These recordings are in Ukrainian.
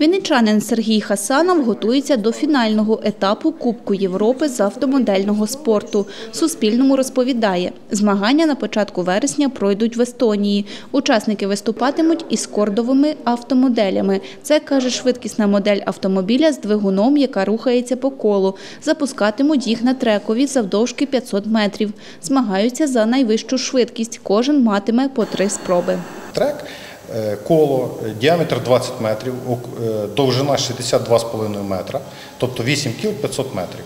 Вінничанин Сергій Хасанов готується до фінального етапу Кубку Європи з автомодельного спорту. Суспільному розповідає, змагання на початку вересня пройдуть в Естонії. Учасники виступатимуть із кордовими автомоделями. Це, каже, швидкісна модель автомобіля з двигуном, яка рухається по колу. Запускатимуть їх на трекові завдовжки 500 метрів. Змагаються за найвищу швидкість. Кожен матиме по три спроби. Трек, коло, е, діаметр 20 метрів, е, довжина 62,5 метра, тобто 8 кіл 500 метрів.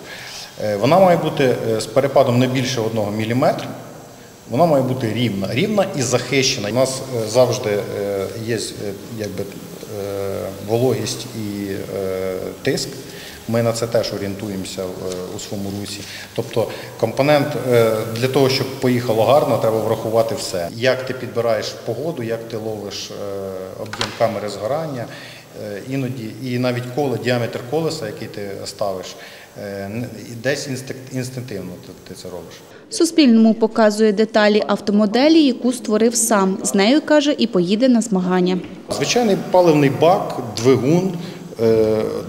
Е, Вона має бути е, з перепадом не більше 1 мм. Вона має бути рівна, рівна і захищена. У нас е, завжди е, є е, якби, е, вологість і е, тиск. Ми на це теж орієнтуємося е, у своєму русі. Тобто компонент е, для того, щоб поїхало гарно, треба врахувати все. Як ти підбираєш погоду, як ти ловиш е, об'єм камери згорання, іноді і навіть коло, діаметр колеса, який ти ставиш, десь інстинк- інстинктивно ти, це робиш. Суспільному показує деталі автомоделі, яку створив сам. З нею, каже, і поїде на змагання. Звичайний паливний бак, двигун,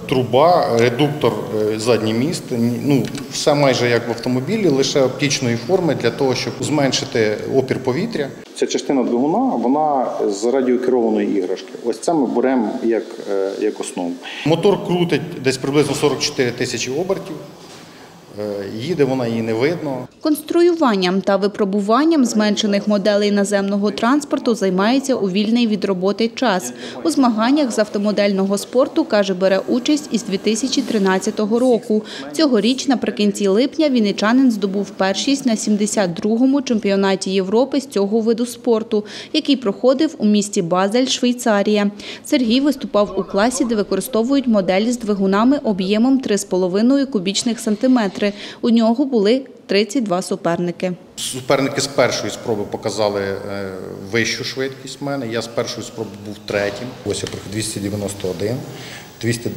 труба, редуктор е, задній міст. Ну, все майже як в автомобілі, лише оптичної форми для того, щоб зменшити опір повітря. Ця частина двигуна вона з радіокерованої іграшки. Ось це ми беремо як, е, як основу. Мотор крутить десь приблизно 44 тисячі обертів. Е, Їде вона її не видно. Конструюванням та випробуванням зменшених моделей наземного транспорту займається у вільний від роботи час. У змаганнях з автомодельного спорту, каже, бере участь із 2013 року. Цьогоріч, наприкінці липня, вінничанин здобув першість на 72-му чемпіонаті Європи з цього виду спорту, який проходив у місті Базель, Швейцарія. Сергій виступав у класі, де використовують моделі з двигунами об'ємом 3,5 кубічних сантиметри. У нього були 32 суперники. Суперники з першої спроби показали е, вищу швидкість в мене. Я з першої спроби був третім. Ось я проїхав 291, 200,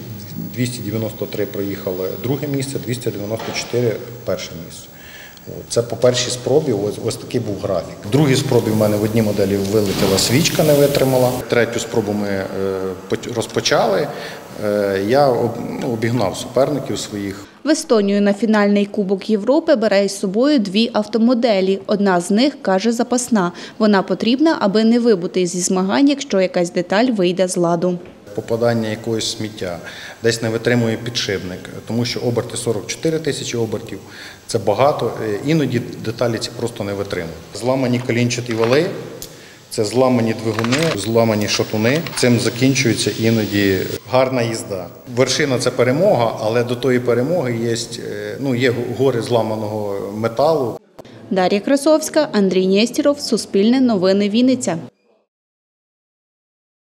293 проїхали друге місце, 294 перше місце. Це по першій спробі, ось, ось такий був графік. В другій спробі в мене в одній моделі вилетіла свічка, не витримала. Третю спробу ми е, розпочали. Е, я ну, обігнав суперників своїх. В Естонію на фінальний Кубок Європи бере із собою дві автомоделі. Одна з них, каже, запасна. Вона потрібна, аби не вибути зі змагань, якщо якась деталь вийде з ладу. Попадання якогось сміття, десь не витримує підшипник, тому що оберти 44 тисячі обертів це багато. Е, Іноді деталі ці просто не витримують. Зламані колінчаті вали, це зламані двигуни, зламані шатуни. Цим закінчується іноді гарна їзда. Вершина це перемога, але до тої перемоги є, е, ну, є гори зламаного металу. Дар'я Красовська, Андрій Нєстіров, Суспільне новини Вінниця.